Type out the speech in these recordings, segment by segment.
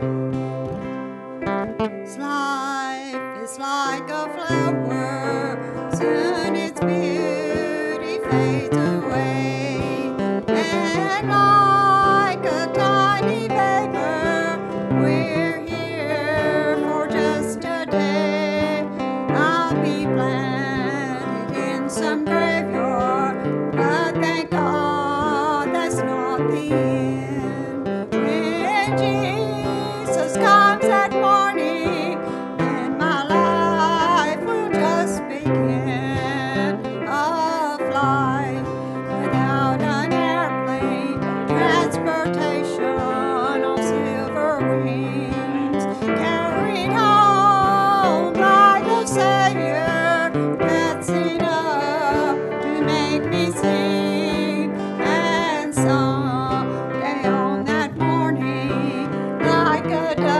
Life is like a flower, soon its beauty fades away, and like a tiny we're here for just a day. I'll be planted in some graveyard, but thank God that's not the end. like a dove.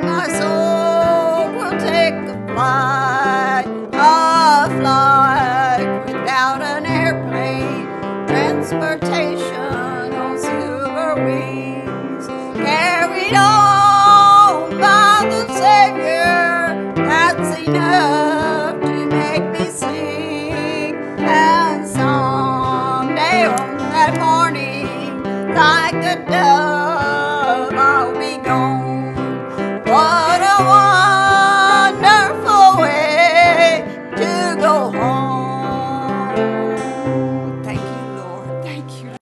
my soul will take a flight, a flight without an airplane. Transportation on silver wings, carried on by the Savior. That's enough.